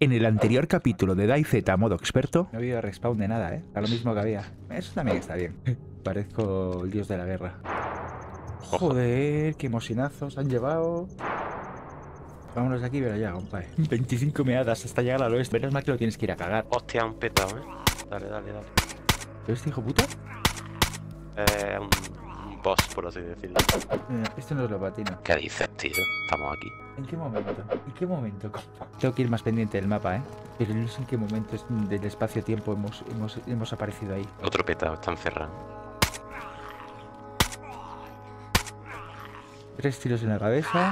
En el anterior capítulo de DayZ modo experto, no había respawn de nada, ¿eh? A lo mismo que había. Eso también está bien. Parezco el dios de la guerra. Joder, qué mosinazos han llevado. Vámonos de aquí, pero ya, compadre. 25 meadas hasta llegar al oeste. Menos mal que lo tienes que ir a cagar. Hostia, un petado, ¿eh? Dale, dale, dale. ¿Pero este hijo puta? Eh, un, boss, por así decirlo. Eh, Esto no es lo patino. ¿Qué dices, tío? Estamos aquí. ¿En qué momento? ¿En qué momento? Tengo que ir más pendiente del mapa, ¿eh? Pero no sé en qué momento del espacio-tiempo hemos, hemos, hemos aparecido ahí. Otro petado, está encerrado. Tres tiros en la cabeza.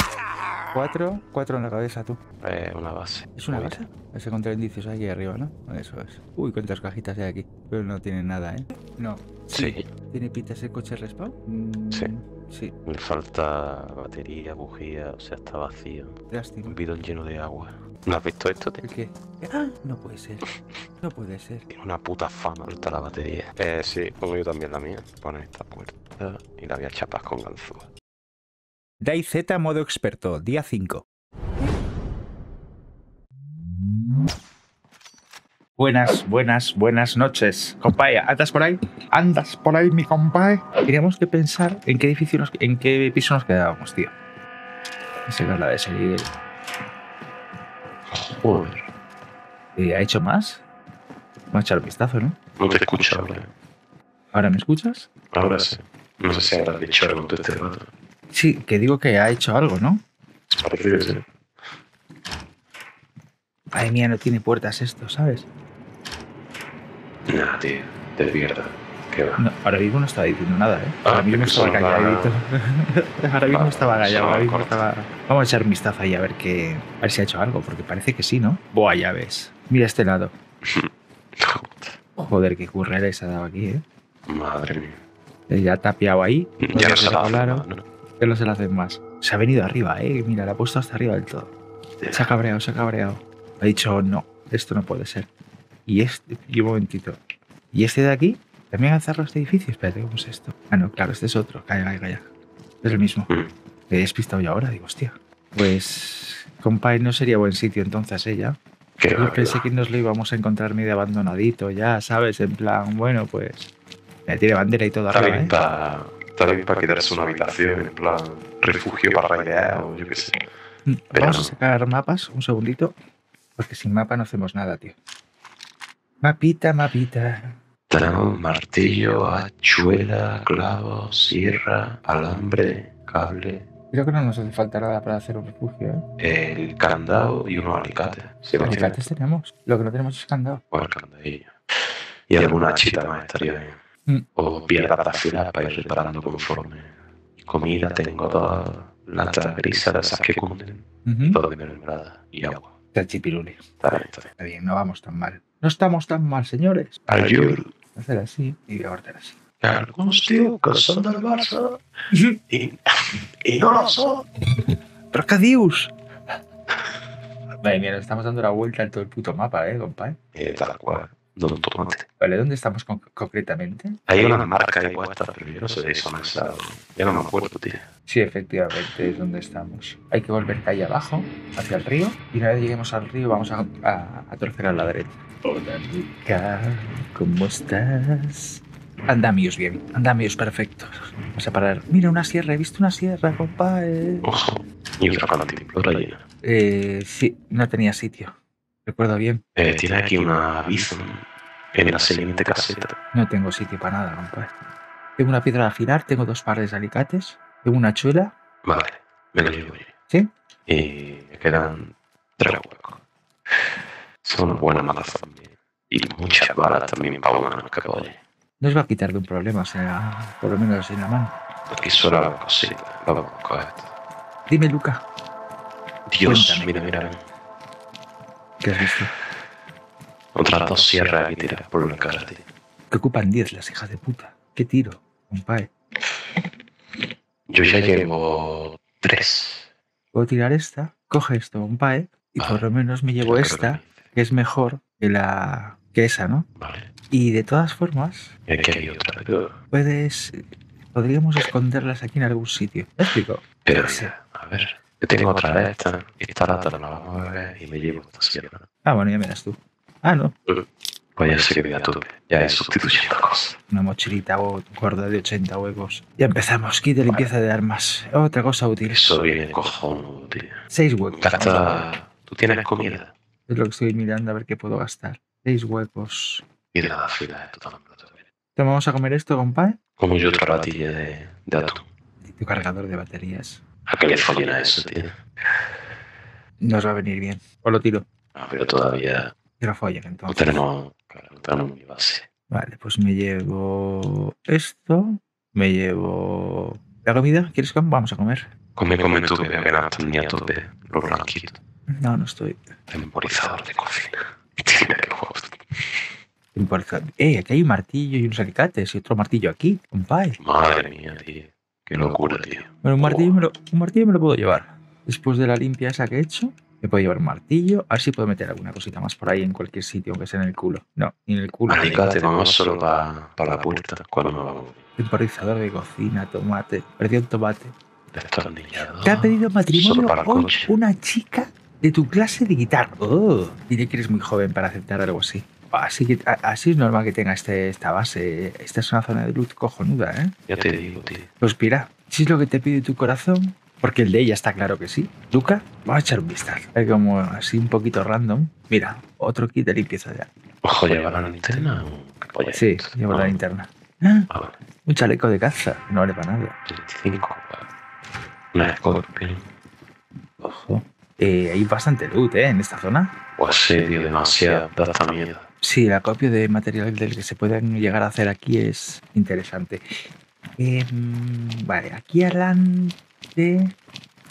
Cuatro. Cuatro en la cabeza, tú. Eh, una base. ¿Es una base? Ese contra indicios aquí arriba, ¿no? Eso es. Uy, cuántas cajitas hay aquí. Pero no tienen nada, ¿eh? No. Sí. ¿Tiene pinta ese coche respawn? Mm, Sí. Sí, Me falta batería, bujía, o sea, está vacío. lástima. Un bidón lleno de agua. ¿No has visto esto, tío? ¿El qué? ¡Ah! No puede ser. No puede ser. Tiene una puta fama falta la batería. Eh, sí, pongo yo también la mía. Pone esta puerta y la voy a chapar con ganzúa. DayZ modo experto, día 5. Buenas, buenas, buenas noches. Compadre, ¿andas por ahí? ¿Andas por ahí, mi compadre? Teníamos que pensar en qué edificio nos, en qué piso nos quedábamos, tío. Esa es la de seguir. Joder. Eh, ¿Ha hecho más? Vamos a echar un vistazo, ¿no? No te escucho ahora. ¿Ahora me escuchas? Ahora sí. No sé si habrás dicho algo todo este rato. Sí, que digo que ha hecho algo, ¿no? Parece que sí. Madre mía, no tiene puertas esto, ¿sabes? Nah, tío. Te pierdas. ¿Qué va? No, ahora mismo no estaba diciendo nada, ¿eh? Ah, Ahora mismo que estaba calladito. ahora mismo estaba callado, ahora mismo estaba... Vamos a echar un vistazo ahí a ver qué... A ver si ha hecho algo, porque parece que sí, ¿no? Buah, ya ves. Mira este lado. Joder, qué currera se ha dado aquí, ¿eh? Madre mía. Ya ha tapiado ahí. Ya no se la claro. ¿No? Que no se lo hacen más. Se ha venido arriba, ¿eh? Mira, la ha puesto hasta arriba del todo. Se ha cabreado, se ha cabreado. Ha dicho, no, esto no puede ser. Y este... Y un momentito. ¿Y este de aquí? ¿También ha cerrado este edificio? Espérate, ¿cómo es esto? Ah, no, claro, este es otro. Calla, calla, calla. Es el mismo. Mm. Me he despistado yo ahora, digo, hostia. Pues, compadre, no sería buen sitio entonces, ¿eh? Ya. Qué Yo pensé que nos lo íbamos a encontrar medio abandonadito, ya, ¿sabes? En plan, bueno, pues. Ya tiene bandera y todo arriba, ¿eh? para... Está bien para quedarse una habitación, en plan refugio para raidear o yo qué sé. Mm, pero Vamos a sacar mapas, un segundito. Porque sin mapa no hacemos nada, tío. Mapita, mapita. Tenemos martillo, hachuela, clavo, sierra, alambre, cable, Creo que no nos hace falta nada para hacer un refugio, ¿eh? el candado y unos alicates. Tienes. Alicates tenemos. Lo que no tenemos es candado. O el candadillo. Y alguna chita más estaría bien. Mm. O piedra para para ir reparando conforme. Comida tengo todas latas grises de esas que cunden. Todo de mermelada y agua. Chachipiruli. Está bien, está bien. Está bien, no vamos tan mal. No estamos tan mal, señores. Ayur, Hacer así y ahorcar así. algunos tíos que son del Barça y, y no lo son. ¡Rocadius! Madre mía, nos estamos dando la vuelta en todo el puto mapa, ¿eh, compadre? Eh, tal cual. Don Tomate. Vale, ¿dónde estamos con- concretamente? Hay una marca ahí puesta, pero yo no sé si son. Ya no me acuerdo, tío. Sí, efectivamente, es donde estamos. Hay que volver calle abajo, hacia el río, y una vez lleguemos al río vamos a, a, a torcer a la derecha. Hola, ¿cómo estás? Andamios bien, andamios perfectos. Vamos a parar. Mira, una sierra, he visto una sierra, compadre. Ojo. Y otra cantimplora llena. Eh, sí, no tenía sitio. Recuerdo bien. Eh, tiene aquí una Bison en la siguiente caseta. No tengo sitio para nada, compadre. Tengo una piedra de afilar, tengo dos pares de alicates, tengo una chuela. Vale, me lo llevo yo. ¿Sí? Y me quedan tres huecos. Son buenas malas también. Y muchas balas también para una que puede. No os va a quitar de un problema, o sea, por lo menos en la mano. Aquí solo la cosita. La vamos a coger. Dime, Luca, Dios, Cuéntame. mira, mira. ¿Qué has visto? Otras dos sierras aquí tiradas por la cara, tío. Que ocupan 10 las hijas de puta. ¿Qué tiro, compadre? Yo ya llevo tres. Puedo tirar esta, coge esto, compadre, y Vale. por lo menos me llevo que esta, que es mejor que la que esa, ¿no? Vale. Y de todas formas, hay otra. Pero, puedes... Podríamos esconderlas aquí en algún sitio. ¿Me explico? pero a ver. Yo tengo otra de estas y esta lata la vamos a y me llevo esta sierra. Ah, bueno, ya me das tú. Ah, no. Pues ya se queda a tope. Ya es sustituyendo cosas. Una mochilita o gorda de 80 huecos. Ya empezamos. Kit de limpieza de armas. Otra cosa útil. Eso viene cojonudo, tío. Seis huecos. Gasta... ¿Tú tienes comida? Es lo que estoy mirando a ver qué puedo gastar. Seis huecos. Y de la fila, totalmente. ¿Te vamos a comer esto, compadre? Como yo otra ratilla de, de atún. Tu cargador de baterías. ¿A qué le follen a eso, tío? Nos va a venir bien. O lo tiro. Ah, pero todavía Que lo follen no entonces. tenemos, claro, no tenemos mi base. Vale, pues me llevo esto. Me llevo la comida. ¿Quieres comer? Vamos a comer. Come, come tú, que veo que no están ni a tope los blanquitos. No, no estoy. Temporizador de cocina. Tiene que juego. Temporizado. Eh, aquí hay un martillo y unos alicates y otro martillo aquí, compadre. Madre mía, tío. Qué locura, tío. Bueno, un martillo, me lo, un martillo me lo puedo llevar. Después de la limpia esa que he hecho, me puedo llevar un martillo. A ver si puedo meter alguna cosita más por ahí en cualquier sitio, aunque sea en el culo. No, ni en el culo. Alicate, vamos solo para la puerta cuando nos vamos. Temporizador de cocina, tomate. Parecía un tomate. Destornillador. Te ha pedido matrimonio hoy una chica de tu clase de guitarra. Oh, diré que eres muy joven para aceptar algo así. Así, que, así es normal que tenga este, esta base. Esta es una zona de luz cojonuda, ¿eh? Ya te digo, tío. Pues mira, si es lo que te pide tu corazón, porque el de ella está claro que sí. Luca, vamos a echar un vistazo. Es como así un poquito random. Mira, otro kit de limpieza arma. Ojo, lleva la linterna. ¿Qué polla Sí, es? llevo la linterna. Ah, Ah, vale. un chaleco de caza, no vale para nada. 25. Una Scorpion. Ojo. Eh, hay bastante loot, ¿eh? En esta zona. O asedio, demasiado. Da hasta miedo. Sí, el acopio de material del que se pueden llegar a hacer aquí es interesante. Em, vale, aquí adelante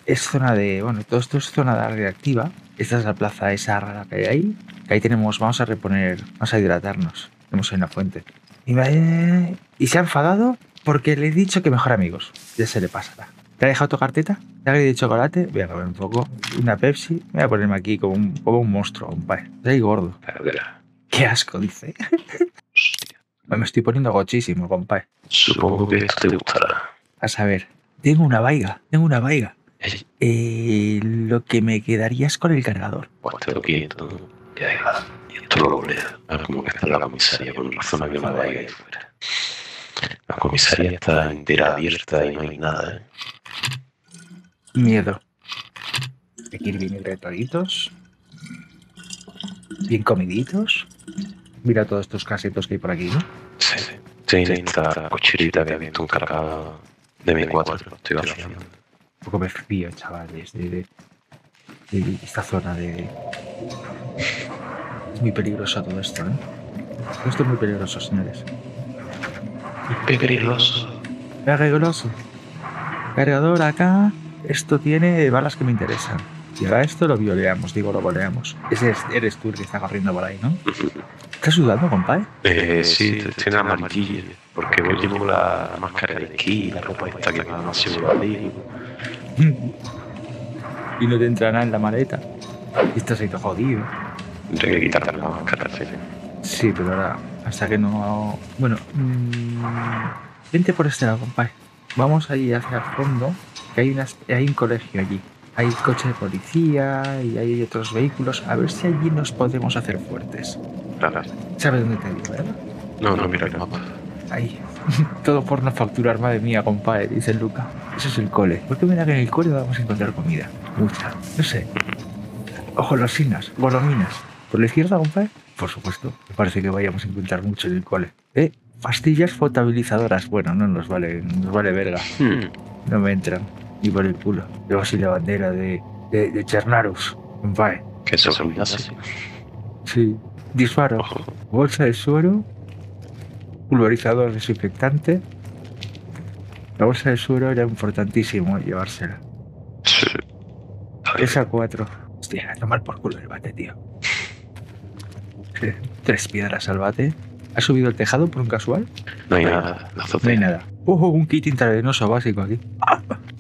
es zona de. Bueno, todo esto es zona de área activa. Esta es la plaza esa rara que hay ahí. Que ahí tenemos. Vamos a reponer. Vamos a hidratarnos. Tenemos ahí una fuente. Y, me- se ha enfadado porque le he dicho que mejor amigos. Ya se le pasará. ¿Te ha dejado tu carteta? ¿Te ha de chocolate? Voy a comer un poco. Una Pepsi. Voy a ponerme aquí como un, un monstruo, compadre. Estoy gordo. Pero de la. Qué asco, dice. Hostia. Me estoy poniendo gochísimo, compadre. Supongo que esto te gustará. A saber, tengo una vaiga, tengo una vaiga. Eh, lo que me quedaría es con el cargador. Pues te lo quieto. Ya. Y esto lo volea. Ah, como que está la comisaría con razón a que me vaya ahí fuera. La comisaría está entera abierta y no hay nada, ¿eh? Miedo. Hay que ir bien hidrataditos. Bien comiditos. Mira todos estos casetos que hay por aquí, ¿no? Sí, sí. Tiene esta cocherita que ha visto un cargado de mi 4 lo estoy vaciando. Un poco me frío, chavales, de, de- de esta zona de... Es muy peligroso todo esto, ¿eh? Esto es muy peligroso, señores. Peligroso. Peligroso. Cargador acá. Esto tiene balas que me interesan. Y ahora esto lo violeamos, digo, lo voleamos. Ese es- eres tú el que está corriendo por ahí, ¿no? ¿Estás sudando, compadre? Eh, sí, tiene amarilla. Porque voy llevo la máscara de esquí, la ropa esta que me ha sido abrigo. y no te entra nada en la maleta. Y estás ahí todo jodido. Tengo que quitarme la máscara, sí. Sí, pero ahora, hasta que no... Bueno, mm, vente por este lado, compadre. Vamos allí hacia el fondo, que hay, unas, hay un colegio allí. Hay coche de policía y hay otros vehículos. A ver si allí nos podemos hacer fuertes. Claro. ¿Sabes dónde te digo, verdad? No, no, mira el mapa. Ahí. Todo por no facturar, madre mía, compadre, dice Luca. Eso es el cole. ¿Por qué me da que en el cole vamos a encontrar comida? Mucha. No sé. Ojolosinas, golominas. ¿Por la izquierda, compadre? Por supuesto. Me parece que vayamos a encontrar mucho en el cole. ¿Eh? Pastillas potabilizadoras. Bueno, no nos vale, nos vale verga. Hmm. No me entran. Ni por el culo. Llevo así la bandera de, de, de Chernarus. Compadre. Que eso es. Sí. Disparo. Ojo. bolsa de suero, pulverizador desinfectante. La bolsa de suero era importantísimo llevársela. Sí. Esa cuatro. Hostia, a tomar por culo el bate, tío. Tres piedras al bate. ¿Ha subido el tejado por un casual? No hay nada. No hay nada. Oh, un kit intravenoso básico aquí.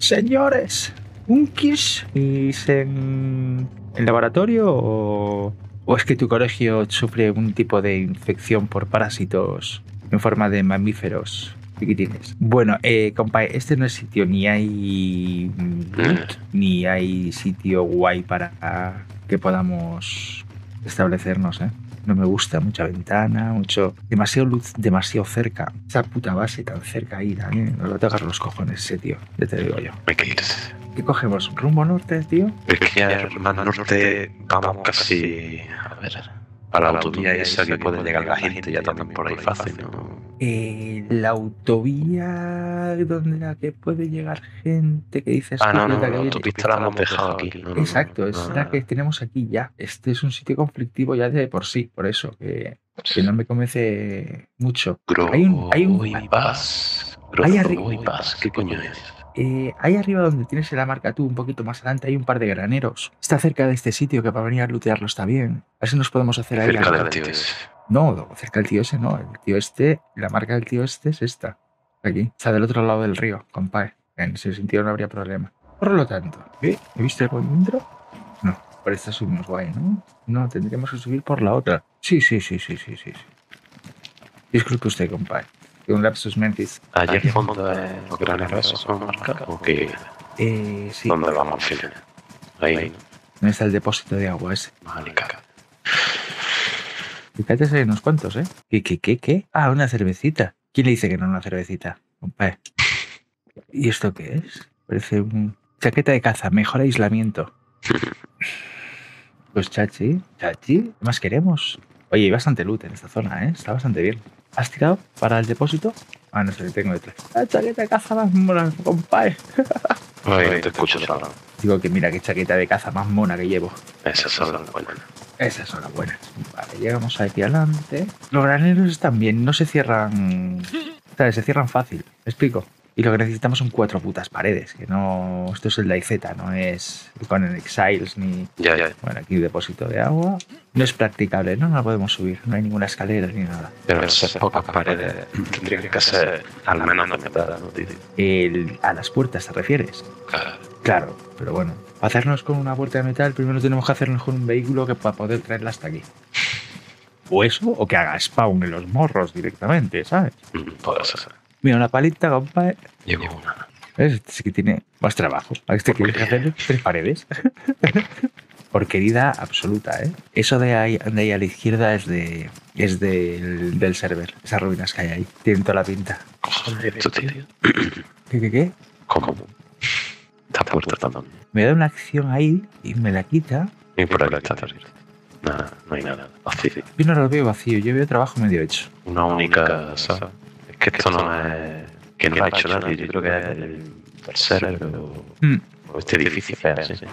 Señores, un kiss. ¿Y en el laboratorio o, o es que tu colegio sufre un tipo de infección por parásitos en forma de mamíferos Chiquitines. Bueno, eh, compa, este no es sitio, ni hay loot, ni hay sitio guay para que podamos establecernos, ¿eh? No me gusta, mucha ventana, mucho. demasiado luz, demasiado cerca. Esa puta base tan cerca ahí, también. Nos lo tengo los cojones ese tío, ya te digo yo. Hay que irse. ¿Qué cogemos? ¿Rumbo norte, tío? Es que ya más norte vamos casi. A ver. A la autovía esa que puede llegar la gente ya también por ahí fácil, ¿no? Eh, la autovía donde la que puede llegar gente que dices Ah, no, la que la viene- autopista la hemos dejado aquí. no, no, no. Exacto, es la que tenemos aquí ya. Este es un sitio conflictivo ya de por sí, por eso, que, que no me convence mucho. Hay un- hay un- Paz. Hay Grow arri- y Paz, ¿qué coño es? Eh, ahí arriba donde tienes la marca tú, un poquito más adelante, hay un par de graneros. Está cerca de este sitio que para venir a lootearlo está bien. A ver si nos podemos hacer ahí. Cerca del tío ese. No, cerca del tío ese no. El tío este, la marca del tío este es esta. Aquí. Está del otro lado del río, compadre. En ese sentido no habría problema. Por lo tanto, ¿eh? ¿he visto el movimiento? No, por esta subimos guay, ¿no? No, tendríamos que subir por la otra. Sí, sí, sí, sí, sí, sí. sí. Disculpe usted, compadre. Que un lapsus mentis. Allí al fondo de los graneros son marcados. ¿O qué? Eh, sí. ¿Dónde vamos al final? Ahí, ¿no? ¿Dónde está el depósito de agua ese? Marica. Fíjate, hay unos cuantos, ¿eh? ¿Qué, qué, qué, qué? Ah, una cervecita. ¿Quién le dice que no una cervecita? Compadre. ¿Y esto qué es? Parece un... Chaqueta de caza, mejor aislamiento. Pues chachi, chachi, ¿qué más queremos? Oye, hay bastante loot en esta zona, ¿eh? Está bastante bien. ¿Has tirado para el depósito? Ah, no sé, tengo detrás. La chaqueta de caza más mona, compadre. Ay, no te escucho solo. Digo que mira qué chaqueta de caza más mona que llevo. Esas son las buenas. Esas son las buenas. Vale, llegamos aquí adelante. Los graneros están bien, no se cierran. ¿Sabes? Se cierran fácil. ¿Me explico? Y lo que necesitamos son cuatro putas paredes, que no. Esto es el DayZ, no es con el Exiles ni. Ya, ya. Bueno, aquí depósito de agua. No es practicable, ¿no? No la podemos subir. No hay ninguna escalera ni nada. Pero esas pocas paredes tendrían que ser al menos de metal, ¿no? El- a las puertas te refieres. Claro. Claro, pero bueno. Para hacernos con una puerta de metal, primero tenemos que hacernos con un vehículo que para poder traerla hasta aquí. O eso, o que haga spawn en los morros directamente, ¿sabes? Mm, Puede ser. Mira, una palita, compadre. Llevo una. Este sí que tiene más trabajo. A este que hacer tres paredes. Porquería absoluta, ¿eh? Eso de ahí, de ahí a la izquierda es de es del, del server. Esas ruinas que hay ahí. Tienen toda la pinta. Joder, esto, tío. ¿Qué, qué, qué? ¿Cómo? Esta puerta también. Me da una acción ahí y me la quita. Y por aquí está abierto. Nada, no hay nada. Vacío. Yo no lo veo vacío. Yo veo trabajo medio hecho. Una única sala. Es que esto no es. que no lo ha hecho nadie. Yo creo que es el tercero. Hmm, O este edificio sí.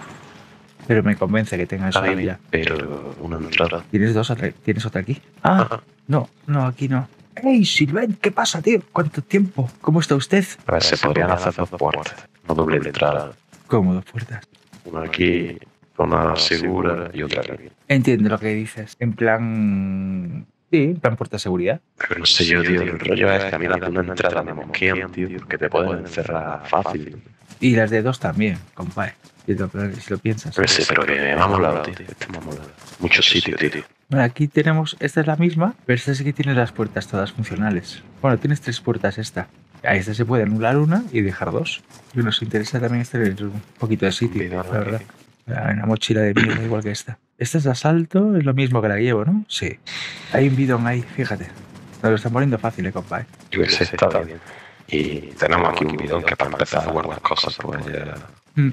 Pero me convence que tenga ahí bien, ya. pero una entrada. ¿Tienes dos? otra- ¿Tienes otra aquí? Ah, Ajá. no, no, aquí no. ¡Ey, Silven! ¿Qué pasa, tío? ¿Cuánto tiempo? ¿Cómo está usted? A ver, se podrían hacer dos puertas. No doble de entrada. ¿Cómo dos puertas? Una aquí, una segura y otra aquí. Entiendo lo que dices. En plan. Sí, en plan puerta de seguridad. Pero no sé yo, tío. El rollo es que a mí las de una entrada me mosquean, tío, porque te pueden encerrar fácil. Y las de dos también, compadre. Si lo, si lo piensas. No sé, pero que me ha molado, tío. Este me ha molado. Muchos sitios, tío. Bueno, aquí tenemos. Esta es la misma, pero esta sí que tiene las puertas todas funcionales. Bueno, tienes tres puertas esta. A esta se puede anular una y dejar dos. Y nos interesa también tener un poquito de sitio, la verdad. Ah, Una mochila de mierda igual que esta. Esta es de asalto, es lo mismo que la que llevo, ¿no? Sí. Hay un bidón ahí, fíjate. Nos lo están poniendo fácil, eh, compadre. Yo que sé, está bien. Y tenemos aquí un bidón que para empezar a guardar cosas, pues ya... Mm.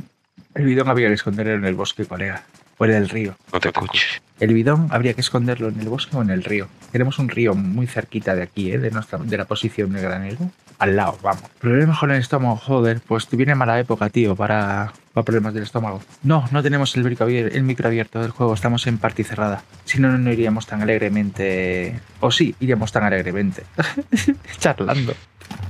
El bidón habría que esconderlo en el bosque, colega. O en el río. No te escuche. El bidón habría que esconderlo en el bosque o en el río. Tenemos un río muy cerquita de aquí, ¿eh? de, nuestra, de la posición del granero. Al lado, vamos. Problemas con el estómago, joder. Pues te viene mala época, tío, para, para problemas del estómago. No, no tenemos el micro, el micro abierto del juego. Estamos en party cerrada. Si no, no iríamos tan alegremente. O sí, iríamos tan alegremente. Charlando.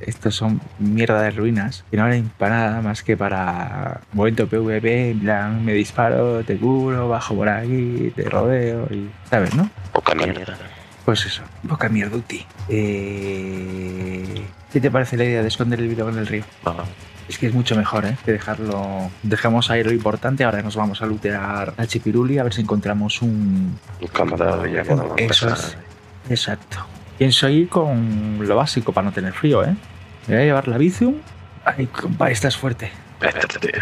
Estos son mierda de ruinas que no valen para nada más que para momento PvP, en plan me disparo, te curo, bajo por aquí, te rodeo y. ¿Sabes, no? Poca mierda. Pues eso, poca mierduti. Eh... ¿Qué te parece la idea de esconder el video en el río? Es que es mucho mejor, ¿eh? Que dejarlo. Dejamos ahí lo importante. Ahora nos vamos a lootear a Chipiruli a ver si encontramos un. un ya podemos Eso es. Exacto. Pienso ir con lo básico para no tener frío, ¿eh? Me voy a llevar la Bizum. Ay, compa, estás fuerte. Espérate.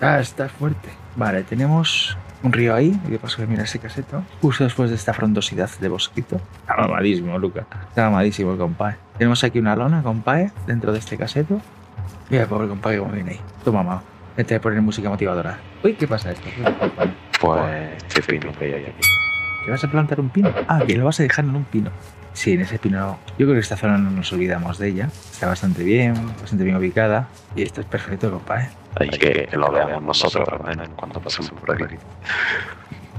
Ah, estás fuerte. Vale, tenemos un río ahí. ¿Qué pasa? Que mira ese caseto. Justo después de esta frondosidad de bosquito. Está mamadísimo, Luca. Está mamadísimo el compadre. Tenemos aquí una lona, compadre, dentro de este caseto. Mira, pobre compadre, cómo viene ahí. Toma, mao. Vete a poner música motivadora. Uy, ¿qué pasa esto? Pues este pino que hay aquí. ¿Que vas a plantar un pino? Ah, que lo vas a dejar en un pino. Sí, en ese pino. Yo creo que esta zona no nos olvidamos de ella. Está bastante bien, bastante bien ubicada. Y esto es perfecto, compadre. Hay que, que lo veamos nosotros ¿verdad? cuando pasemos por aquí.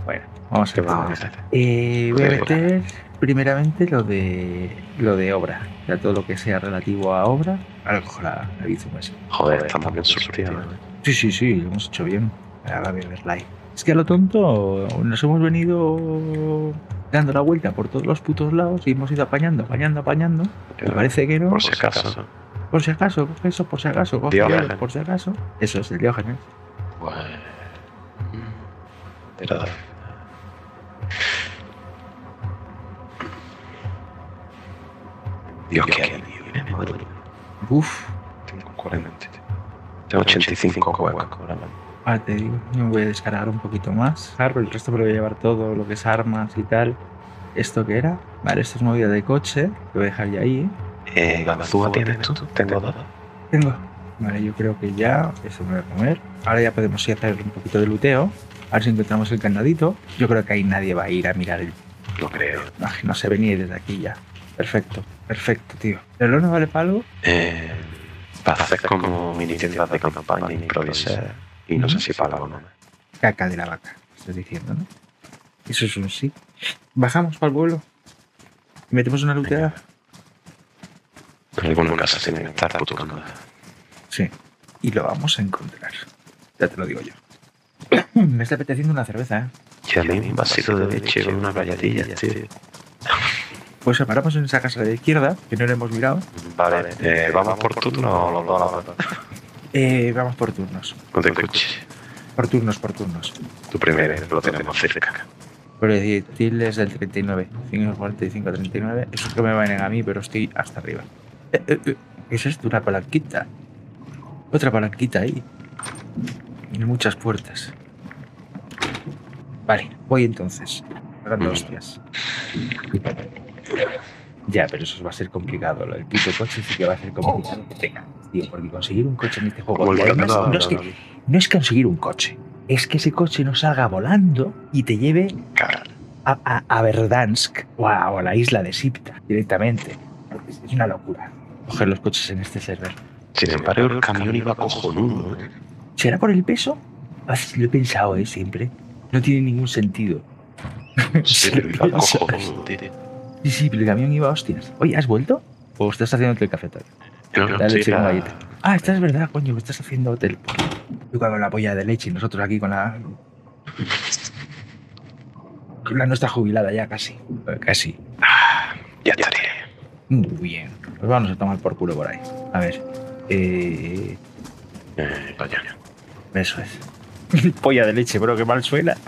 Bueno, vamos a ¿Qué ver. vamos? Eh, voy a meter primeramente lo de lo de obra. O sea, todo lo que sea relativo a obra. Ahora cojo la, la Bizum esa. Joder, estamos bien surtidos. ¿eh? Sí, sí, sí, lo hemos hecho bien. Ahora voy a ver like. Es que a lo tonto nos hemos venido dando la vuelta por todos los putos lados y hemos ido apañando, apañando, apañando. Me parece que no. Por si acaso. Por si acaso, coge eso, por si acaso, coge Diógenes. por si acaso. Eso es el Diógenes. Pues. Pero. Dios, qué alivio. Madre mía. Uf, Tengo 40. Tengo 85 huecos ahora te digo, me voy a descargar un poquito más. Claro, el resto me lo voy a llevar todo, lo que es armas y tal. ¿Esto qué era? Vale, esto es movida de coche, que voy a dejar ya ahí. Eh, ¿Ganzúa tienes tú? Tengo dos. Tengo. Vale, yo creo que ya, eso me voy a comer. Ahora ya podemos ir a hacer un poquito de luteo. A ver si encontramos el candadito. Yo creo que ahí nadie va a ir a mirar el... No creo. No, no se venía desde aquí ya. Perfecto, perfecto, tío. ¿El no vale para algo? Eh, para hacer como mini tiendas de campaña, improvisar. Y no sé si para algo no. Caca de la vaca, estás diciendo, ¿no? Eso es un sí. Bajamos para el vuelo. Metemos una luteada. En alguna casa tiene que estar puto candado. Sí. Y lo vamos a encontrar. Ya te lo digo yo. Me está apeteciendo una cerveza, ¿eh? Y a mí un vasito de leche con unas galletillas, tío. Pues paramos en esa casa de la izquierda, que no la hemos mirado. Vale, eh, vamos por turno o los dos a la? Eh, vamos por turnos. No te escuches. Por turnos, por turnos. Tu primero, lo tenemos cerca. Proyectiles del 39. 545, 39. Eso que me van a mí, pero estoy hasta arriba. Eh, eh, eh, ¿Qué es esto? Una palanquita. Otra palanquita ahí. Y muchas puertas. Vale, voy entonces. Dando hostias. Ya, pero eso va a ser complicado. Lo del coche sí que va a ser complicado. Venga, tío, porque conseguir un coche en este juego. y además, no, es que, no es conseguir un coche. Es que ese coche no salga volando y te lleve a, a, a Verdansk o a, o a la isla de Sipta directamente. Es, una locura coger los coches en este server. Sin embargo, el camión iba cojonudo. ¿eh? ¿Será por el peso? A veces lo he pensado, ¿eh? Siempre. No tiene ningún sentido. Sí, iba cojonudo. Sí, sí, pero el camión iba a hostias. Oye, ¿has vuelto? ¿O estás haciéndote el café todavía? Dale, sí, la-. Ah, esta es verdad, coño, que estás haciendo hotel. Tú con la polla de leche y nosotros aquí con la. Con la nuestra jubilada ya casi. Casi. Ya estaré. Muy bien. Pues vamos a tomar por culo por ahí. A ver. Eh, Eh, vaya. eso es. Polla de leche, bro, que mal suena.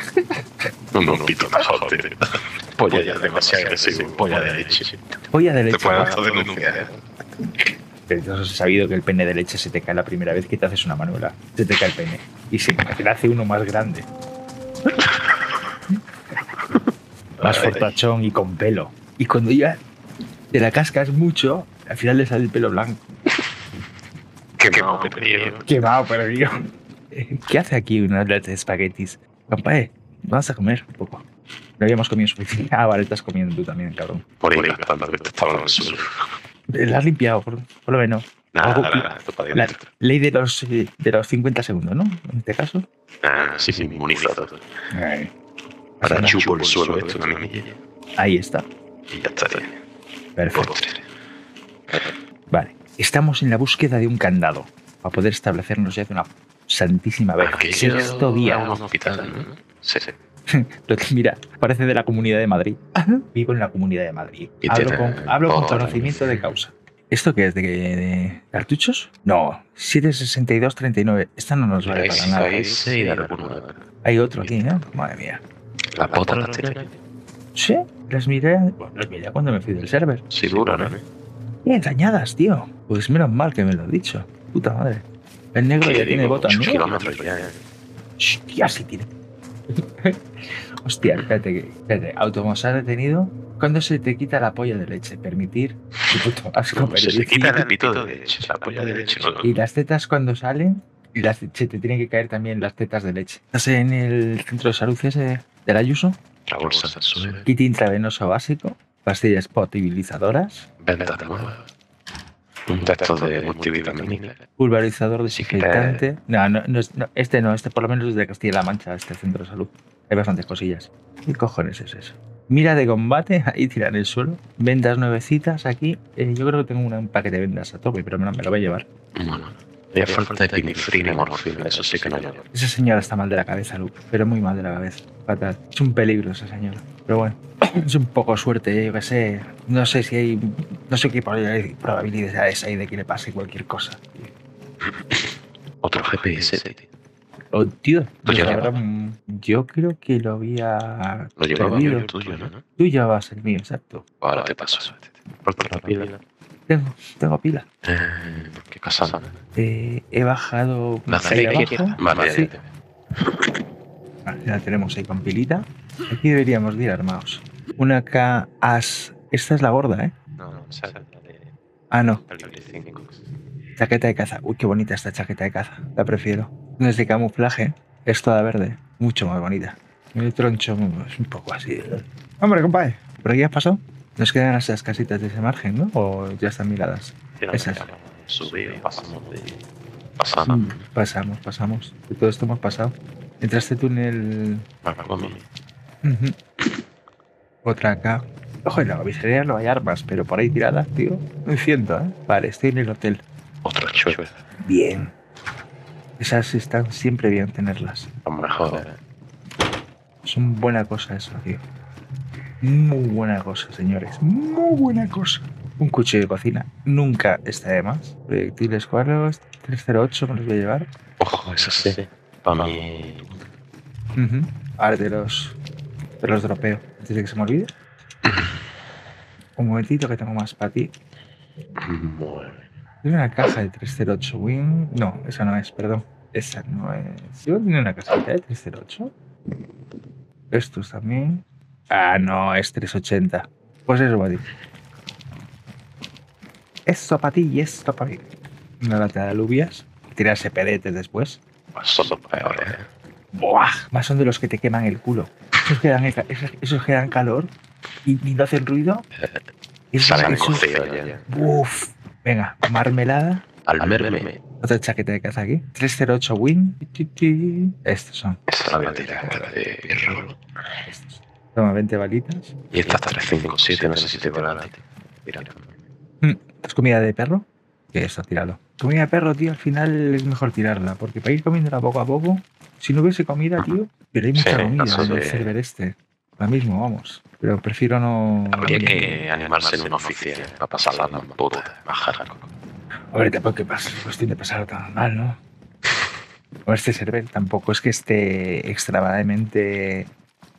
No, no, pito mejor. Polla ya demasiado agresivo. Polla de leche. Polla de Te leche. pueden bro. hacer denunciar, ¿eh? Pero tú has sabido que el pene de leche se te cae la primera vez que te haces una manuela. Se te cae el pene. Y se te hace uno más grande. más fortachón y con pelo. Y cuando ya te la cascas mucho, al final le sale el pelo blanco. Qué mal, tío. Quemado, perdido. ¿Qué hace aquí una lata de espaguetis? Compae, vamos a comer un poco. No habíamos comido suficiente. Ah, vale, estás comiendo tú también, cabrón. Por ahí gastando que te estaba en el suelo. La has limpiado, por, por lo menos. Nada, Algo- nada, nada, esto para La dentro. ley de los, eh, de los 50 segundos, ¿no? En este caso. Ah, sí, sí, inmunizado. Ahí, Ahora chupo el suelo esto milla Ahí está. y ya estaría. Perfecto. Vale. Estamos en la búsqueda de un candado para poder establecernos ya de una santísima vez. Aquello Sexto día. un hospital, ¿no? Sí, sí. Lo que- Mira, parece de la Comunidad de Madrid. Vivo en la Comunidad de Madrid. Hablo con, hablo conocimiento de causa. ¿Esto qué es? ¿De, de cartuchos? No, 76239. Esta no nos vale para nada. sí. Hay otro aquí, ¿no? Madre mía. La pota la tiene. ¿Sí? Las miré, bueno, las miré cuando me fui del server. Sí, dura, ¿no? Bien, dañadas, tío. Pues menos mal que me lo has dicho. Puta madre. El negro ya tiene botas, ¿no? kilómetros ya. Hostia, sí tiene. Hostia, espérate, espérate. Automosar detenido. ¿Cuándo se te quita la polla de leche? Permitir. Qué puto asco, Se, se permitir. quita el pito de leche, la polla de leche. no- Y las tetas cuando salen, y las, se te tienen que caer también las tetas de leche. ¿Estás en el centro de salud ese del Ayuso? La bolsa Kit intravenoso básico, pastillas potabilizadoras, venta texto de multivitamínica. pulverizador desinfectante. No, no, no, es- no, este no, este por lo menos es de Castilla-La Mancha, este centro de salud. Hay bastantes cosillas. ¿Qué cojones es eso? Mira de combate, ahí tira en el suelo. Vendas nuevecitas aquí. Eh, yo creo que tengo una- un paquete de vendas a tope, pero me lo, me lo voy a llevar. Bueno, había falta de pinifrina y morfina, eso sí que no llevo. Esa señora está mal de la cabeza, Luke, pero muy mal de la cabeza. Fatal. Es un peligro esa señora. Pero bueno, es un poco suerte, yo qué sé. No sé si hay. No sé qué probabil- probabilidades hay de que le pase cualquier cosa. Otro GPS, tío. Oh, tío, Tú yo, creo que lo había. Lo llevaba yo el tuyo, ¿no? Tú llevabas el mío, exacto. Ahora te paso. Falta la pila. Tengo, tengo pila. Eh, ¿Qué casa? Eh, he bajado. La. Vale, Sí. ya tenemos ahí con pilita. Aquí deberíamos de ir armados. Una K As. Esta es la gorda, ¿eh? No, no, esa es la de Ah, no. calibre 5. Chaqueta de caza. Uy, qué bonita esta chaqueta de caza. La prefiero. No es de camuflaje. Es toda verde. Mucho más bonita. El troncho es un poco así. Hombre, compadre. ¿Por aquí has pasado? Nos quedan esas casitas de ese margen, ¿no? ¿O ya están miradas? Esas. Subí, pasamos de... Pasamos. Pasamos, pasamos. De todo esto hemos pasado. Entraste tú en el... Para comer. Ujú. Otra acá. Ojo, en la comisaría no hay armas, pero por ahí tiradas, tío. Un ciento, ¿eh? Vale, estoy en el hotel. Otra chueva. Bien. Esas están siempre bien tenerlas. Lo mejor. Son buena cosa eso, tío. Muy buena cosa, señores. Muy buena cosa. Un cuchillo de cocina nunca está de más. Proyectiles cuadros, 308 me los voy a llevar. Ojo, eso sí. Para mí. Ujú. Ahora te los, te los dropeo antes de que se me olvide. Un momentito que tengo más para ti. Tiene una caja de 308 Win. No, esa no es, perdón. Esa no es. ¿Sí tiene una cajita de 308? Estos también. Ah, no, es 380. Pues eso para ti. Esto para ti y esto para mí. Una lata de alubias. Tirarse pedetes después. Son los peores. ¿eh? ¡Buah! Más son de los que te queman el culo. Esos que dan, esos, esos que dan calor y, y no hacen ruido. Esos, Salen esos- cocidos ya. Uf. Venga, marmelada. Al merme. Otra chaqueta de caza aquí. 308 Win. Estos son. Esta la voy a tirar de. Estos. Toma 20 balitas. Y estas 357 no sé si te volará. Mira. ¿Es comida de perro? Que está tirado. Comida de perro, tío, al final es mejor tirarla. Porque para ir comiéndola poco a poco, si no hubiese comida, tío, pero hay mucha Sí, comida en el server este. Ahora mismo, vamos. Pero prefiero no. Habría que animarse en una oficina para pasarla más puta, hardcore. Hombre, tampoco que pasa, es cuestión de pasarlo tan mal, ¿no? O este server tampoco es que esté extremadamente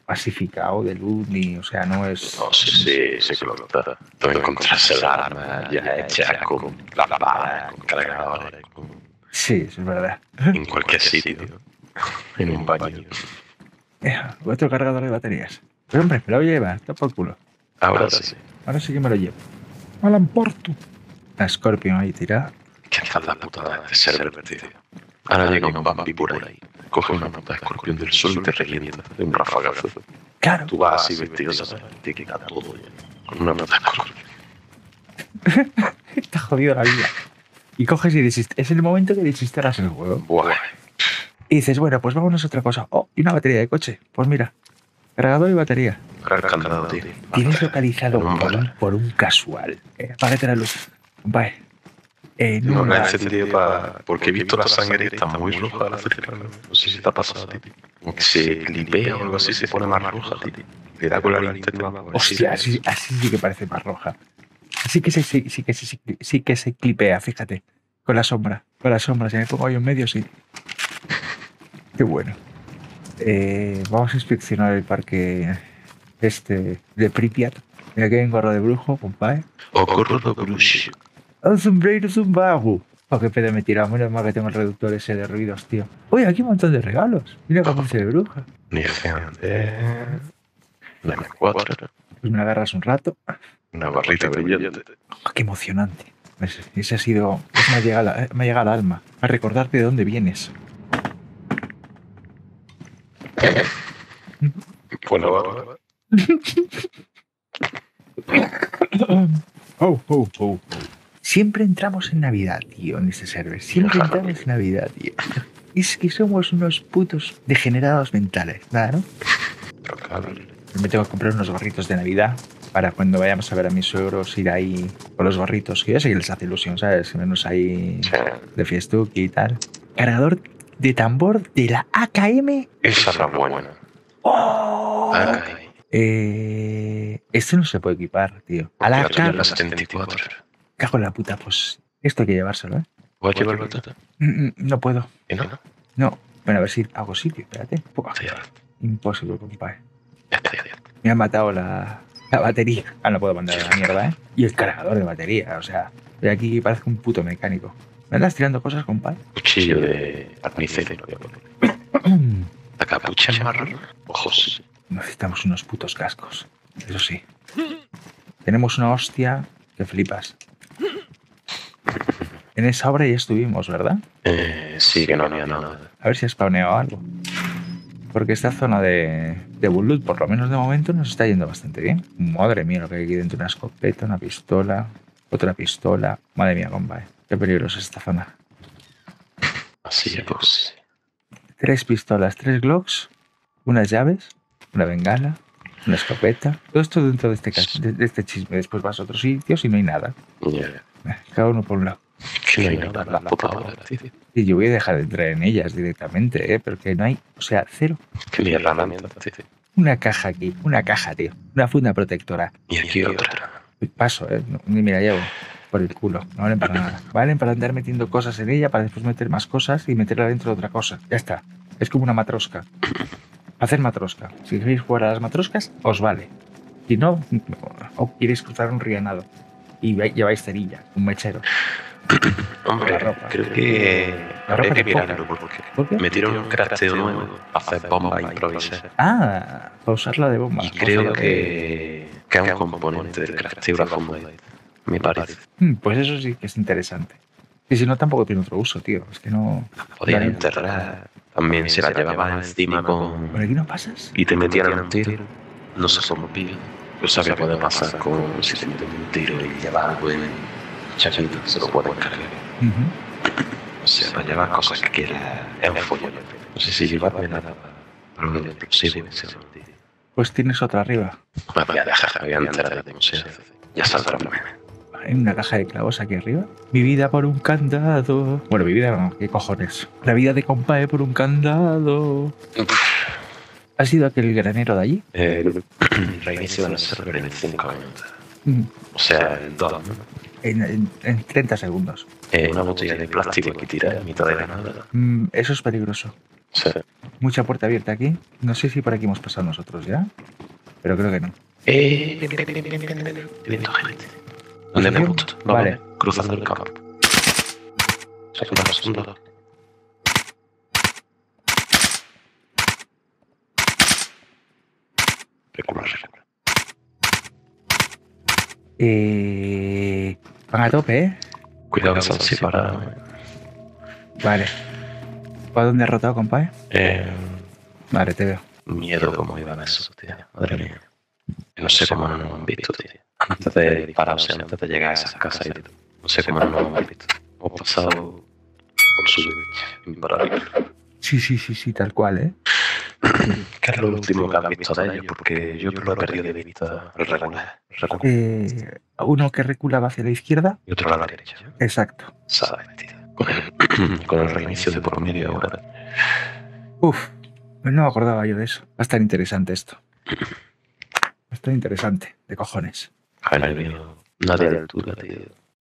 pacificado de luz, ni, o sea, no es. No, sí, sí, sí que lo nota. Todo encontrarse el arma ya hecha con lavada, con cargadores, con- Sí, eso es verdad. en cualquier sitio. En un baño. Eh, Otro cargador de baterías. Pero hombre, me lo voy a llevar, está por culo. Ahora sí. Ahora sí que me lo llevo. Alan Porto. La Scorpion ahí tirada. Que la putada de este server, tío. Ahora llega un Bambi por ahí. Coge una puta escorpión del suelo y te revienta de un rafagazo. Claro. Tú vas así vestido. Te queda todo ya. Con una puta escorpión. Está jodido la vida. Y coges y desistes. Es el momento que desisteras el juego. Buah. Y dices, bueno, pues vámonos a otra cosa. Oh, y una batería de coche. Pues mira, cargador y batería. Candado, tío. Tienes localizado No, por un, por un casual. Eh, apágate la luz. Vale. En No bar. encendido para... Porque he visto la sangre y está muy roja la cerca. No sé si te ha pasado a ti. Como que se clipea o algo así, se pone más roja, tío. Le da con la linterna. Hostia, así. así, así sí que parece más roja. Así que se, sí, sí que se, sí, sí que se clipea, fíjate. Con la sombra. Con la sombra. Si me pongo yo en medio, sí. Qué bueno. Eh, vamos a inspeccionar el parque este de Pripyat. Mira que hay un gorro de brujo, compadre. O gorro de bruxo. Un sombrero es un bajo. Oh, qué pedo me he tirado. Menos mal que tengo el reductor ese de ruidos, tío. Oye, aquí hay un montón de regalos. Mira capucha de bruja. Ni de... La M4. Pues me la agarras un rato. Una barrita brillante. Oh, qué emocionante. Ese, ese ha sido. eso me, ha llegado, me ha llegado al alma. A recordarte de dónde vienes. Bueno, barba. Oh, oh, oh, oh. Siempre entramos en Navidad, tío, en este server. Siempre entramos en Navidad, tío. Es que somos unos putos degenerados mentales, ¿verdad, no? Claro, Me tengo que comprar unos gorritos de Navidad para cuando vayamos a ver a mis suegros ir ahí con los gorritos. Que yo sé que les hace ilusión, ¿sabes? Menos ahí de fiestuki y tal. Cargador de tambor de la AKM. esa es la buena. ¡Oh! Ah, Eh, esto no se puede equipar, tío. A la 74. Cago en la puta, pues esto hay que llevárselo, ¿eh? ¿Voy a llevarlo todo? Mm, mm, No puedo. ¿Y no? No. Bueno, a ver si hago sitio, espérate. Imposible, compadre. está. Me han matado la, la batería. Ah, no puedo mandar a la mierda, ¿eh? Y el cargador de batería, o sea. De aquí parezco un puto mecánico. ¿Me andas tirando cosas, compadre? Cuchillo de carnicero. lo voy a poner. La capucha marrón. Ojos. Necesitamos unos putos cascos. Eso sí. Tenemos una hostia que flipas. En esa obra ya estuvimos, ¿verdad? Eh, sí, que no había nada. A ver si ha spawneado algo. Porque esta zona de, de Bullet, por lo menos de momento, nos está yendo bastante bien. Madre mía, lo que hay aquí dentro. Una escopeta, una pistola, otra pistola. Madre mía, compadre. Qué peligrosa es esta zona. Así pues. Tres pistolas, tres Glocks, unas llaves, una bengala, una escopeta. Todo esto dentro de este, de, de este chisme. Después vas a otros sitios y no hay nada. Eh, Cada uno por un lado. Que no hay nada en la puta tío. Y yo voy a dejar de entrar en ellas directamente, ¿eh? Porque no hay, o sea, cero. Herramienta, tío. Una caja aquí, una caja, tío. Una funda protectora. Y aquí otra. Paso, ¿eh? No, ni me la llevo por el culo. No valen para nada. Valen para andar metiendo cosas en ella, para después meter más cosas y meterla dentro de otra cosa. Ya está. Es como una matrosca. Hacer matrosca. Si queréis jugar a las matroscas, os vale. Si no, o queréis cruzar un rianado y lleváis cerilla, un mechero. Hombre, creo que ropa que mirarlo porque ¿Por qué? metieron un crafteo nuevo para hacer bomba improvisar. Ah, para usarla de bomba. Y creo que, que es un componente del crafteo la bomba, me parece. Mm, Pues eso sí que es interesante. Y si no, tampoco tiene otro uso, tío. Es que no. Podían Vale. enterrar. También se la llevaban encima con... ¿Por aquí no pasas? y te metían un tiro. No se rompía. Yo sabía qué puede pasar con si te meten un tiro y llevas algo en chaquito, se lo pueden cargar. O sea, para llevar cosas que quieras es un follón. No sé si llevarme nada para lo del explosivo ese. Pues tienes otra arriba. Me voy a dejar, me voy a enterar de cómo se hace. Ya saldrá mañana. Hay una caja de clavos aquí arriba. Mi vida por un candado. Bueno, mi vida no, ¿qué cojones? La vida de compadre por un candado. ¿Ha sido aquel granero de allí? El reinicio del server en 5 minutos. Mm, O sea, en 2, ¿no? En, en- en 30 segundos. Eh, una botella de plástico que tira en mitad de la nada. Mm, eso es peligroso. Sea, Mucha puerta abierta aquí. No sé si por aquí hemos pasado nosotros ya. Pero creo que no. eh, gente. ¿Dónde ¿Sí? me gusta? No, Vale. vale. Cruzando el campo. Recula. Eh, van a tope, ¿eh? Cuidado que se han separado. Vale. ¿Para dónde has rotado, compadre? Eh, Vale, te veo. miedo como iban esos, tío. Madre mía. No sé cómo no nos han visto, tío. Antes de dispararse, antes de llegar a esas casas y todo. No sé cómo no nos han visto. Hemos pasado por su invernadero. Sí, sí, sí, sí, tal cual, ¿eh? ¿Qué es lo último que has visto de ellos? Porque yo lo he perdido de vista el regular. Eh, uno que reculaba hacia la izquierda. Y otro a la derecha. Exacto. Con el, con el reinicio de por medio ahora. Uf, no me acordaba yo de eso. Va a estar interesante esto. Va a estar interesante, de cojones. No veo nadie de altura, tío.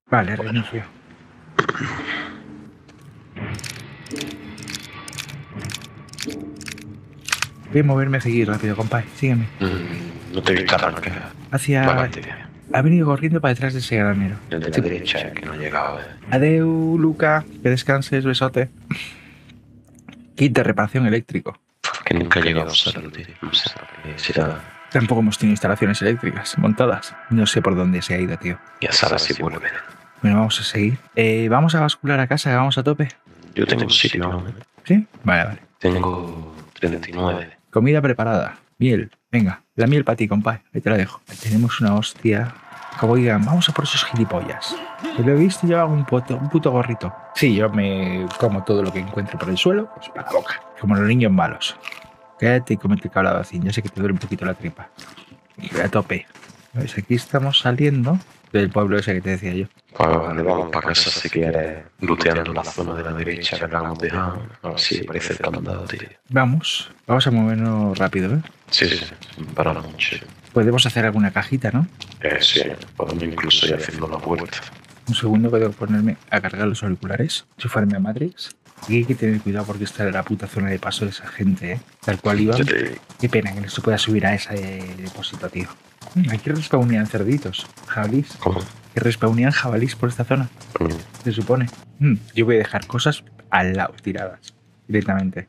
Vale, reinicio. Voy a moverme a seguir rápido, compadre. Sígueme. Mm, no te vi carro, que Hacia... Ha venido corriendo para detrás de ese granero. De la Sí. derecha, que no llegaba. eh. Adeu, Luca. Que descanses, besote. Kit de reparación eléctrico. Que nunca he llegado a usarlo, tío. No sé, será... Tampoco hemos tenido instalaciones eléctricas montadas. No sé por dónde se ha ido, tío. Ya sabes si vuelve. Bueno, vamos a seguir. Eh, vamos a bascular a casa, vamos a tope. Yo tengo un sitio. ¿Sí? Vale, vale. Tengo 39. Comida preparada. Miel. Venga, la miel para ti, compadre. Ahí te la dejo. Tenemos una hostia. Como digan, vamos a por esos gilipollas. Que lo he visto llevar un, puto, un puto gorrito. Sí, yo me como todo lo que encuentro por el suelo, pues para la boca. Como los niños malos. Quédate y comete así. Yo sé que te duele un poquito la tripa. A tope. ¿Ves? Aquí estamos saliendo del pueblo ese que te decía yo. Pues vale, vamos para casa si quieres, luteando la zona de la derecha que. A ver si parece el candado, tío. Vamos, vamos a movernos rápido, ¿eh? Sí, sí, sí. Para la noche. Podemos hacer alguna cajita, ¿no? Eh, sí, podemos incluso ir haciendo la puerta. Un segundo que debo ponerme a cargar los auriculares. Si fuera a Matrix. Aquí hay que tener cuidado porque esta es la puta zona de paso de esa gente, ¿eh? Tal cual iba. Te- Qué pena que no se pueda subir a ese depósito, tío. Mm, Aquí respawnean cerditos, jabalís. ¿Cómo? Que respawnean jabalís por esta zona, Coño, se supone. Mm, Yo voy a dejar cosas al lado, tiradas, directamente.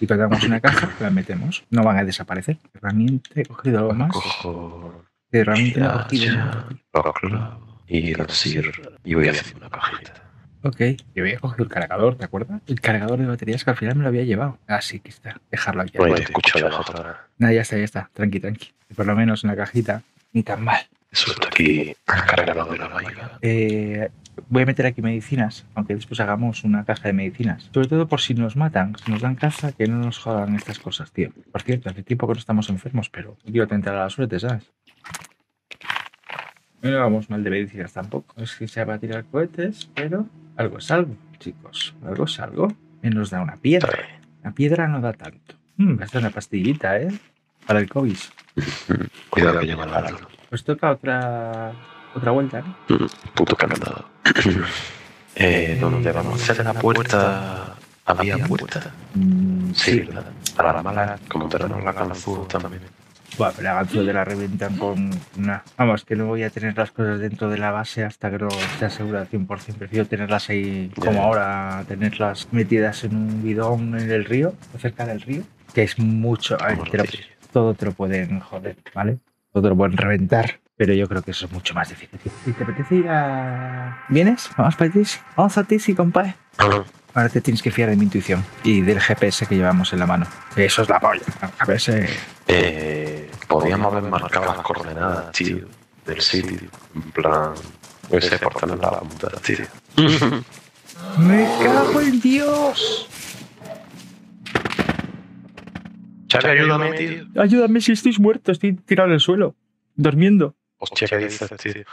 Y hagamos una caja, las metemos. No van a desaparecer. Herramienta, he cogido algo más. Cojo herramienta he cogido. Y el sir y voy a hacer una cajita. Ok, yo había cogido el cargador, ¿te acuerdas? El cargador de baterías que al final me lo había llevado. Ah, sí, aquí está. Dejarlo aquí. Bueno, te escucho la otra. Nada, ya está, ya está. Tranqui, tranqui. Y por lo menos en la cajita, ni tan mal. Suelto aquí el cargador de la vaina. Eh, voy a meter aquí medicinas, aunque después hagamos una caja de medicinas. Sobre todo por si nos matan, si nos dan caza, que no nos jodan estas cosas, tío. Por cierto, hace tiempo que no estamos enfermos, pero quiero tentar a la suerte, ¿sabes? No vamos mal de medicinas tampoco. Es que sea para tirar cohetes, pero algo es algo, chicos. Algo es algo. Nos da una piedra. La piedra no da tanto. Mm, esta es una pastillita, ¿eh? Para el COVID. Cuidado que lleva largo. Pues toca otra otra vuelta, ¿no? Puto candado. eh, ¿Dónde vamos a hacer la puerta? ¿Había puerta? Mm, Sí, ¿verdad? Para la mala, como tenemos la ganzúa también. Buah, pero la te la reventan con una... Vamos, que no voy a tener las cosas dentro de la base hasta que no esté segura al 100%. Prefiero tenerlas ahí como ahora, tenerlas metidas en un bidón en el río, o cerca del río, que es mucho... a ver, te lo- todo te lo pueden joder, ¿vale? Todo te lo pueden reventar. Pero yo creo que eso es mucho más difícil. ¿Y te apetece ir a...? ¿Vienes? Vamos para Tisi. Vamos a Tisi, compadre. Ahora te tienes que fiar de mi intuición y del GPS que llevamos en la mano. Eso es la polla. El GPS... Eh, podríamos haber marcado las coordenadas, tío, del sitio. En plan, no sé, por tener la punta, tío. ¡Me cago en Dios! Chavi, ayúdame, tío. Ayúdame si estoy muerto, estoy tirado en el suelo, durmiendo. Hostia, ¿qué dices, tío?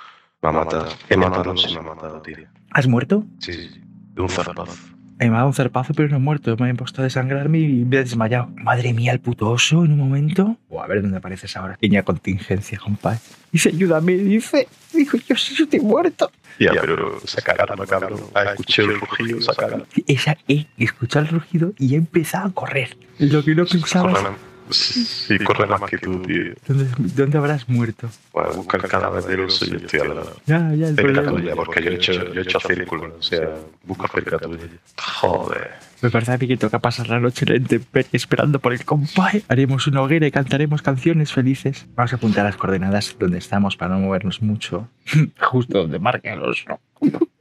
Me ha matado. He matado, sí me ha matado, tío. ¿Has muerto? Sí, sí, sí. De un zarpazo. Me ha dado un zarpazo, pero no he muerto. Me he puesto a desangrarme y me he desmayado. Madre mía, el puto oso en un momento. O a ver dónde apareces ahora. Pequeña contingencia, compadre. Dice, ayúdame, dice. Dijo, yo sí estoy muerto. Ya, pero sacar arma, cabrón. Ha escuchado el rugido, sacar arma. Esa, he escuchado el rugido y he empezado a correr. Lo que no pensaba. Sí, corre más que tú, tío. ¿Dónde, ¿Dónde habrás muerto? Bueno, busca el cadáver del oso y estoy al lado. Ya, ya, el Cerca tuya, porque yo he hecho, yo he hecho círculo, o sea, busca cerca tuya. Joder. Me parece a mí que toca pasar la noche en la intemperie esperando por el compadre. Haremos una hoguera y cantaremos canciones felices. Vamos a apuntar las coordenadas donde estamos para no movernos mucho. justo donde marca el oso.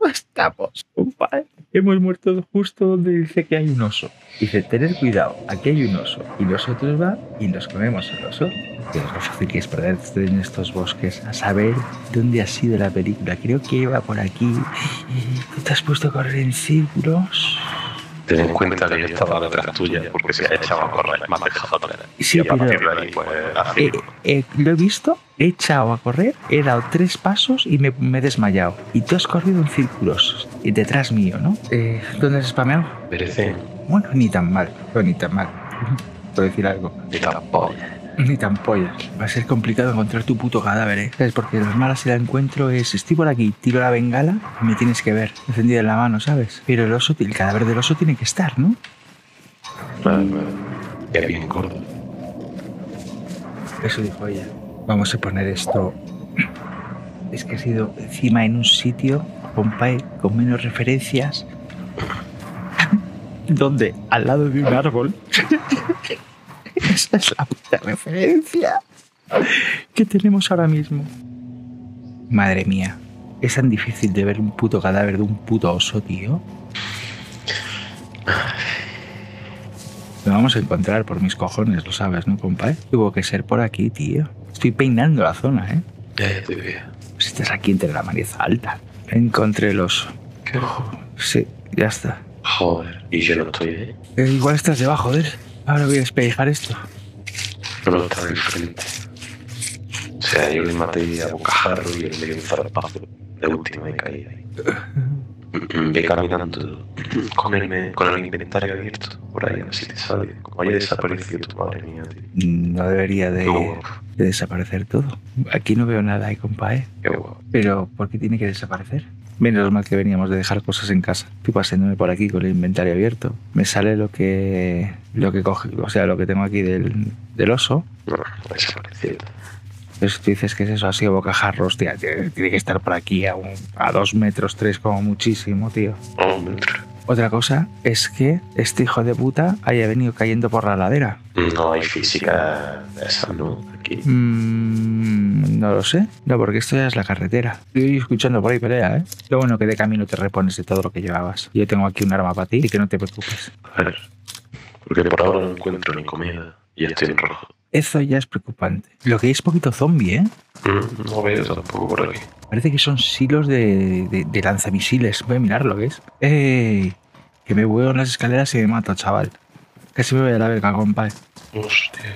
Estamos, compadre. Hemos muerto justo donde dice que hay un oso. Dice, tener cuidado, aquí hay un oso. Y nosotros va y nos comemos el oso. Dios, lo fácil que es perderte en estos bosques a saber dónde ha sido la película. Creo que iba por aquí. ¿Tú te has puesto a correr en círculos? Ten en cuenta que yo estaba detrás tuya, porque si has echado a correr, me has dejado atrás. Sí, y a partir pero- de ahí, pues, Eh, eh, lo he visto, he echado a correr, he dado tres pasos y me, me he desmayado. Y tú has corrido en círculos, y detrás mío, ¿no? Eh, ¿Dónde has spameado? Merece Bueno, ni tan mal, no, ni tan mal. Por decir algo. ni tampoco. Ni tan pollas. Va a ser complicado encontrar tu puto cadáver, ¿eh? ¿Sabes? Porque las malas si la encuentro es, estoy por aquí, tiro la bengala y me tienes que ver, encendida en la mano, ¿sabes? Pero el oso, el cadáver del oso tiene que estar, ¿no? Vale, vale. Ya bien gordo. Eso dijo ella. Vamos a poner esto. Es que ha sido encima en un sitio, compadre, con menos referencias. Donde al lado de un árbol. Esa es la puta referencia que tenemos ahora mismo. Madre mía, es tan difícil de ver un puto cadáver de un puto oso, tío. Lo vamos a encontrar por mis cojones, lo sabes, ¿no, compadre? Tuvo que ser por aquí, tío. Estoy peinando la zona, ¿eh? Ya, ya te veo. Pues estás aquí entre la maniza alta. Encontré el oso. ¿Qué? Sí, ya está. Joder, y yo no estoy. Eh, igual estás debajo de él. Ahora voy a despellejar esto. Estaba enfrente. O sea, yo le maté a bocajarro y él le dio un zarpazo de última y caí ahí. Ve caminando con el, con el inventario abierto por ahí, así te sale. Como haya desaparecido tu madre mía, tío. No debería de, desaparecer todo. Aquí no veo nada, ¿eh, compadre? Qué guapo. Pero, ¿por qué tiene que desaparecer? Menos mal que veníamos de dejar cosas en casa. Estoy paseándome por aquí con el inventario abierto. Me sale lo que lo que coge, o sea, lo que tengo aquí del, del oso. No, desaparecido. Tú dices que es eso, ha sido bocajarro, hostia, tiene, tiene que estar por aquí a, un- a dos metros, tres como muchísimo, tío. Metro. Otra cosa es que este hijo de puta haya venido cayendo por la ladera. No hay física de esa, ¿no? Aquí. Mm, no lo sé. No, porque esto ya es la carretera. Estoy escuchando por ahí pelea, ¿eh? Lo bueno que de camino te repones de todo lo que llevabas. Yo tengo aquí un arma para ti y que no te preocupes. A ver. Porque por ahora no encuentro ni comida y estoy en rojo. Eso ya es preocupante. Lo que hay es poquito zombie, ¿eh? Mm, No veo tampoco por aquí. Parece que son silos de, de- de lanzamisiles. Voy a mirar lo que es. ¡Ey! Que me huevo en las escaleras y me mato, chaval. Casi me voy a la verga, compadre. Hostia.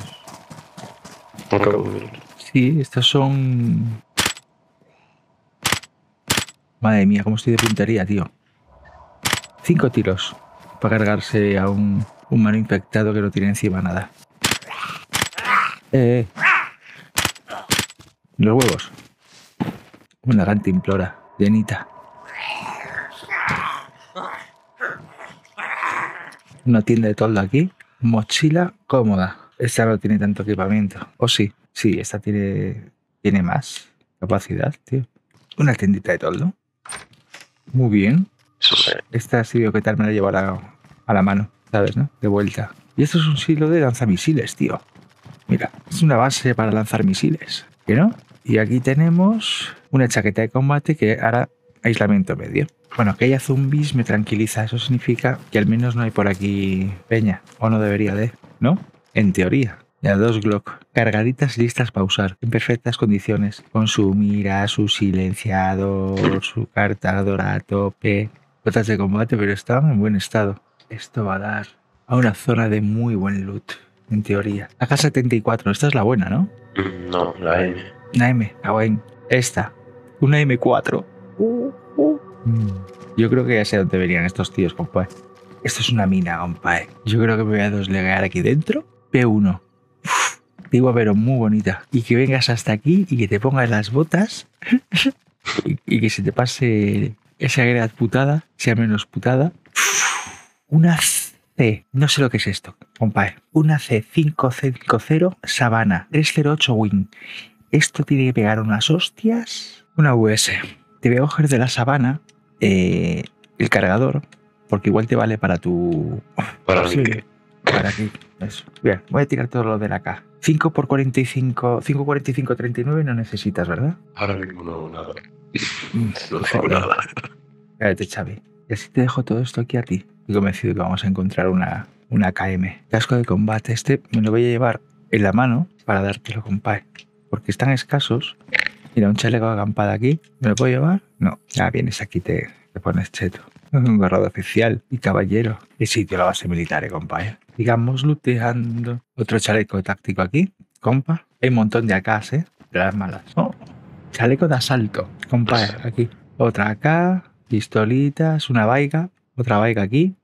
Acabo de ver. Sí, estos son. Madre mía, cómo estoy de puntería, tío. Cinco tiros para cargarse a un humano infectado que no tiene encima nada. Eh. Los huevos. Una cantimplora, llenita. Una tienda de toldo aquí. Mochila cómoda. Esta no tiene tanto equipamiento. ¿O sí? Sí, esta tiene, tiene más capacidad, tío. Una tiendita de toldo. Muy bien. Esta sí veo que tal me la llevo a la, a la mano, ¿sabes, no? De vuelta. Y esto es un silo de lanzamisiles, tío. Mira, es una base para lanzar misiles. ¿Que no? Y aquí tenemos una chaqueta de combate que hará aislamiento medio. Bueno, que haya zombies me tranquiliza. Eso significa que al menos no hay por aquí peña. O no debería de, ¿no? En teoría. Dos Glock. Cargaditas listas para usar. En perfectas condiciones. Con su mira, su silenciador, su cargador a tope. Botas de combate, pero estaban en buen estado. Esto va a dar a una zona de muy buen loot. En teoría. La K74. Esta es la buena, ¿no? No, la M. Una M, ah, bueno. Esta, una M4. Uh, uh. Mm, Yo creo que ya sé dónde venían estos tíos, compadre. Esto es una mina, compadre. Yo creo que me voy a deslegar aquí dentro. P1. Digo, pero muy bonita. Y que vengas hasta aquí y que te pongas las botas. y, y que se te pase esa gran putada, sea menos putada. Una C. No sé lo que es esto, compadre. Una C550 Sabana 308 Wing. Esto tiene que pegar unas hostias. Una US. Te voy a coger de la sabana eh, el cargador, porque igual te vale para tu. Para Sí. Para aquí. Eso. Bien, voy a tirar todo lo de la K. 5 por 45, 5 45, 39 no necesitas, ¿verdad? Ahora mismo no, nada. Mm, No tengo nada. Cállate, Xavi. Y así te dejo todo esto aquí a ti. Estoy convencido que vamos a encontrar una, una KM. Casco de combate. Este me lo voy a llevar en la mano para dártelo, compadre. Porque están escasos. Mira, un chaleco de acampada aquí. ¿Me lo puedo llevar? No. Ya vienes aquí, te, te pones cheto. Un oficial y caballero. Y sitio la base militar, eh, compadre. Digamos, luteando. Otro chaleco táctico aquí, compa. Hay un montón de AKs, ¿eh? De las malas. Oh, chaleco de asalto, compadre, aquí. Otra acá, pistolitas, una vaiga, otra vaiga aquí.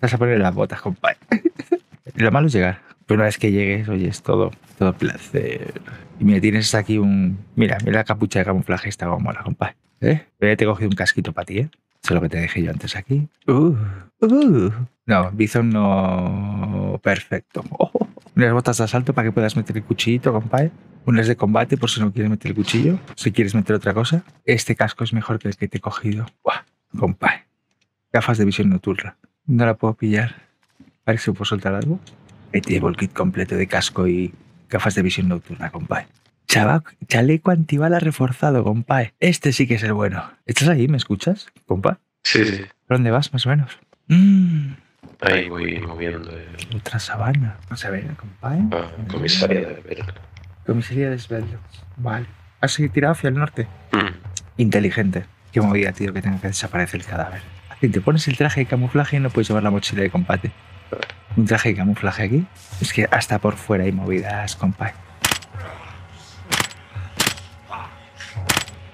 Vas a poner las botas, compadre. Lo malo es llegar. Pero una vez que llegues, oye, es todo, todo placer. Y mira, tienes aquí un. Mira, mira la capucha de camuflaje esta como mola, compadre. ¿Eh? Pero ya te he cogido un casquito para ti, ¿eh? Eso es lo que te dejé yo antes aquí. Uh, uh. No, Bison no. Perfecto. Oh, unas botas de asalto para que puedas meter el cuchillito, compadre. Unas de combate por si no quieres meter el cuchillo. Si quieres meter otra cosa. Este casco es mejor que el que te he cogido. Buah, compadre. Gafas de visión nocturna. No la puedo pillar. Ver si puedo soltar algo. Ahí llevo el kit completo de casco y gafas de visión nocturna, compadre. Chaval, chaleco antibala reforzado, compadre. Este sí que es el bueno. ¿Estás ahí? ¿Me escuchas, compa? Sí, sí. ¿Por dónde vas, más o menos? Mmm, Ahí voy moviendo el otra sabana. Vamos a ver, compadre. ah, comisaría de ver. Comisaría de Sveldo. Vale. ¿Has tirado hacia el norte? Mm. Inteligente. Qué movida, tío, que tenga que desaparecer el cadáver. Si te pones el traje de camuflaje no puedes llevar la mochila de combate. Un traje de camuflaje aquí. Es que hasta por fuera hay movidas, compadre.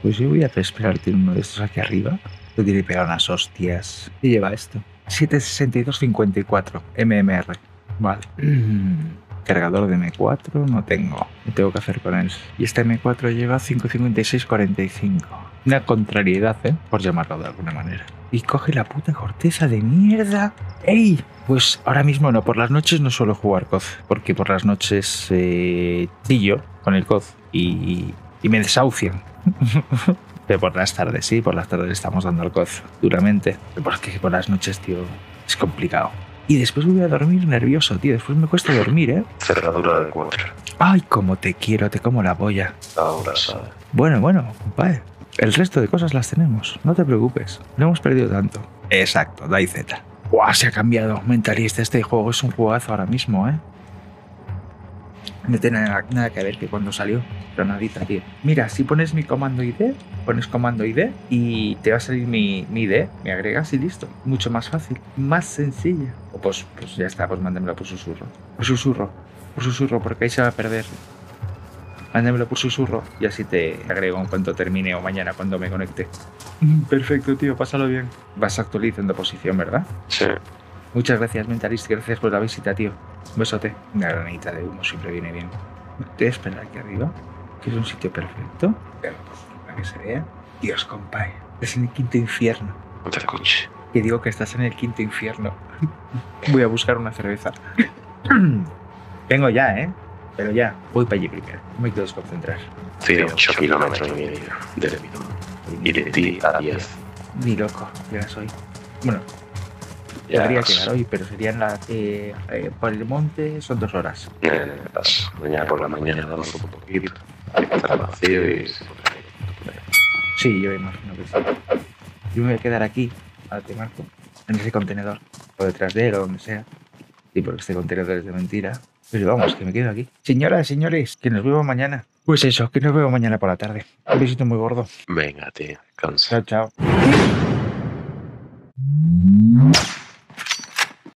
Pues yo voy a esperar, tiene uno de estos aquí arriba. Tiene que pegar unas hostias. ¿Qué lleva esto? 76254 MMR. Vale. Cargador de M4 no tengo. ¿Qué tengo que hacer con él? Y este M4 lleva 55645. Una contrariedad, ¿eh? Por llamarlo de alguna manera. Y coge la puta corteza de mierda. ¡Ey! Pues ahora mismo no, por las noches no suelo jugar COD. Porque por las noches eh, chillo con el COD y, y me desahucian. Pero por las tardes, sí, por las tardes estamos dando al COD duramente. Porque por las noches, tío, es complicado. Y después voy a dormir nervioso, tío. Después me cuesta dormir, ¿eh? Cerradura de cuatro. Ay, como te quiero, te como la polla. Ahora sabe. Bueno, bueno, compadre. El resto de cosas las tenemos. No te preocupes. No hemos perdido tanto. Exacto, DayZ. Buah, se ha cambiado. Mentalista, este juego es un juegazo ahora mismo, ¿eh? No tiene nada, que ver que cuando salió. Granadita, tío. Mira, si pones mi comando ID, pones comando ID y te va a salir mi, mi ID, me agregas y listo. Mucho más fácil, más sencilla. O pues, pues ya está, pues mándamelo por susurro. Por susurro, por susurro, porque ahí se va a perder. Mándamelo por susurro y así te agrego en cuanto termine o mañana cuando me conecte. Perfecto, tío, pásalo bien. Vas actualizando posición, ¿verdad? Sí. Muchas gracias, Mentalist. Gracias por la visita, tío. Un besote. Una granita de humo siempre viene bien. Te voy a esperar aquí arriba, que es un sitio perfecto. Pero, pues, Para que se vea. Dios, compadre. Es en el quinto infierno. No te. Que digo que estás en el quinto infierno. Voy a buscar una cerveza. Vengo ya, ¿eh? Pero ya, voy para allí primero. Me quiero desconcentrar. A 8 kilómetros y medio. Y de ti a 10. Ni loco, llegas hoy. Bueno, Ya podría las- llegar hoy, pero serían las. Eh, eh, por el monte son dos horas. mañana por la mañana damos un poquito. Que vacío y. Sí, yo imagino que sí. Yo me voy a quedar aquí, te marco, en ese contenedor, o detrás de él, o donde sea. Sí, porque este contenedor es de mentira. Pero vamos, que me quedo aquí. Señoras, señores, que nos vemos mañana. Pues eso, que nos vemos mañana por la tarde. Un besito muy gordo. Venga, tío, cansa. Chao, chao.